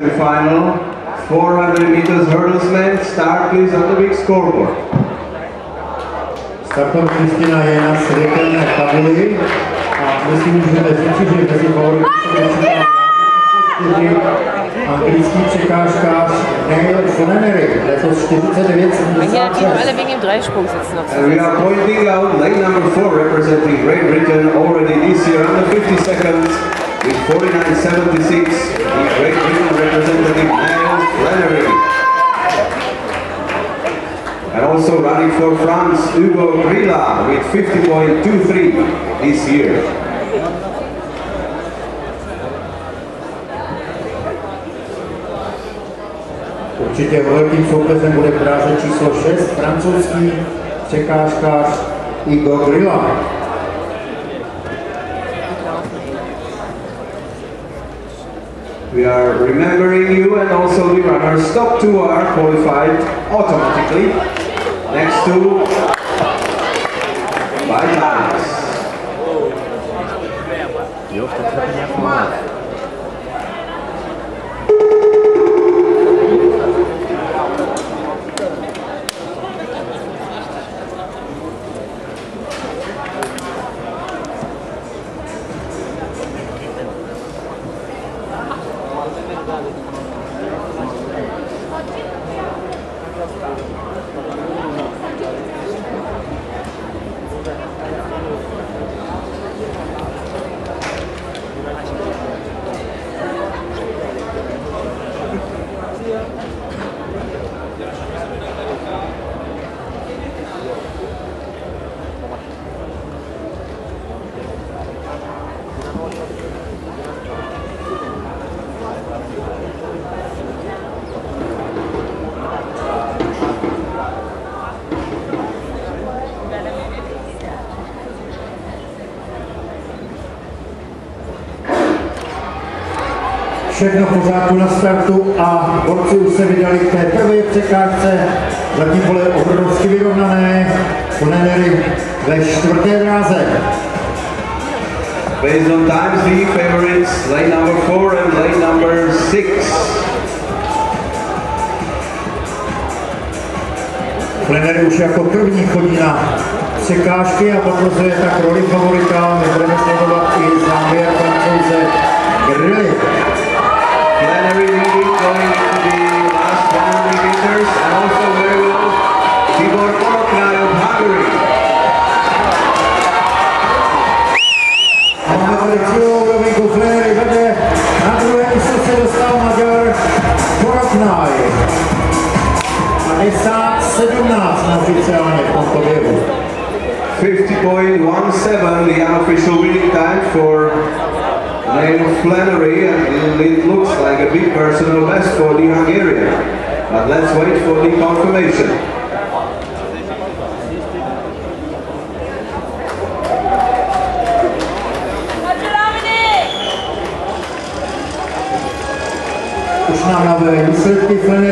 The final 400 meters hurdles men. Start please on the big scoreboard. Startovní listina je na světelné tabuli a my si můžeme říct, že mezi favority čtyři anglický překážkář Niall Flannery, letos 49,76. Ja, die alle wegen dem Dreisprung sitzen noch. And we are pointing out lane number 4 representing Great Britain already this year under 50 seconds with 49.76. The Great Britain representative Niall Flannery. And also running for France, Hugo Grilla with 50.23 this year. Určitě velkým soupeřem bude práce číslo 6, francouzský překážkář Igor Grilla. We are remembering you and also the runners. Top two are qualified automatically. Next to by times. Všechno v pořádku na startu a borci už se vydali k té prvé překážce. Zatím pole obrovsky vyrovnané. Flannery ve čtvrté dráze. Based on times, the favorites lane number four and lane number six. Flannery už jako první chodí na překážky a potvrzuje tak roli favorita. Se dostal Maďar Koroknai. 50-17 neoficiálně v tomto běhu. 50.17, the unofficial winning time for Niall Flannery, and it looks like a big personal best for the Hungarian. But let's wait for the confirmation. Už nám nové výsledky Flannery